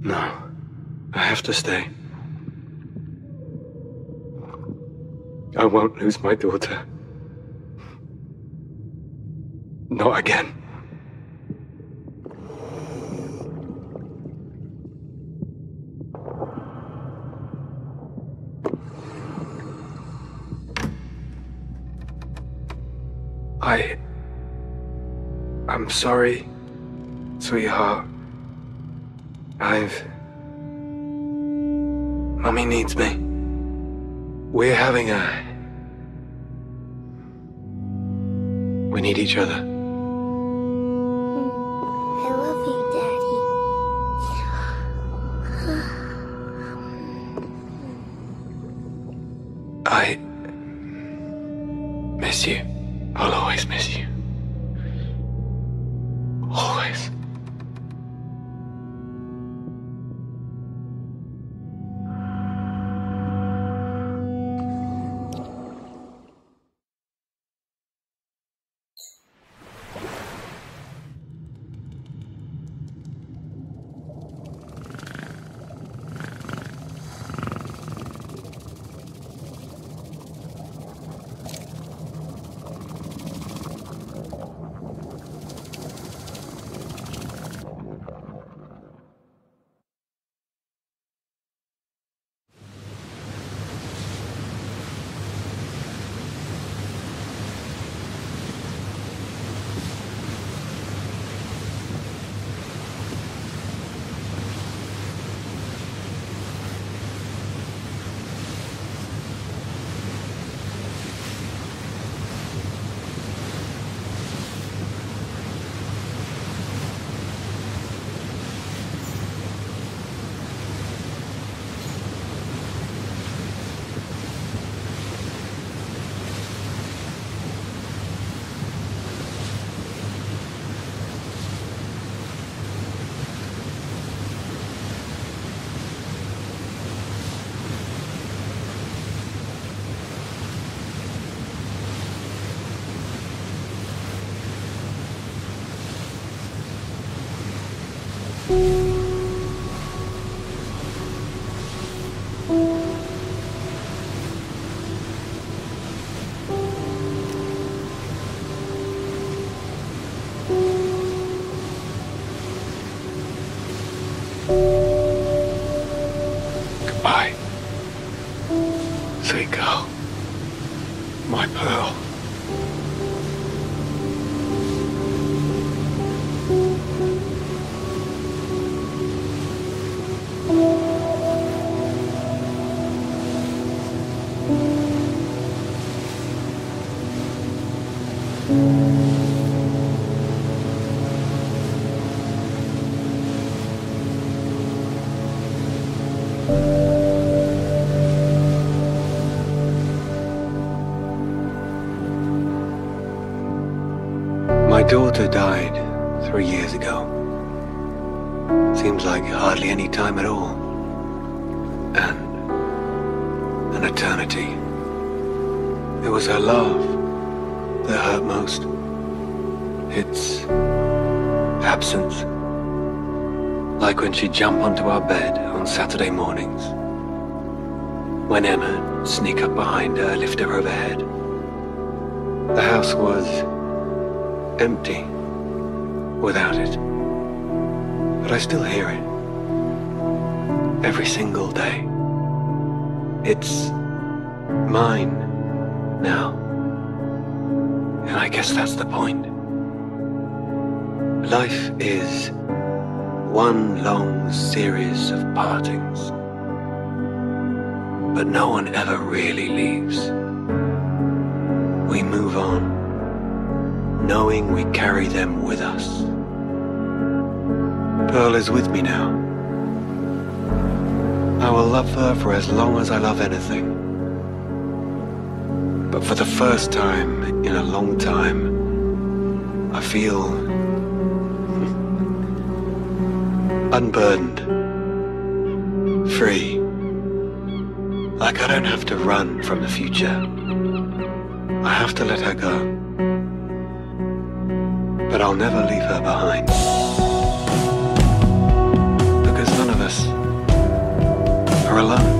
No. I have to stay. I won't lose my daughter. Not again. I. I'm sorry, sweetheart. I've. Mummy needs me. We're having a. We need each other. I love you, Daddy. I. miss you. I'll always miss you. My daughter died three years ago. Seems like hardly any time at all. And an eternity. It was her love that hurt most. Its absence. Like when she'd jump onto our bed on Saturday mornings. When Emma would sneak up behind her, lift her overhead. The house was empty without it. But I still hear it. Every single day. It's mine now. And I guess that's the point. Life is one long series of partings. But no one ever really leaves. We move on, knowing we carry them with us. Pearl is with me now. I will love her for as long as I love anything. But for the first time in a long time, I feel unburdened, free. Like I don't have to run from the future. I have to let her go. But I'll never leave her behind. Because none of us are alone.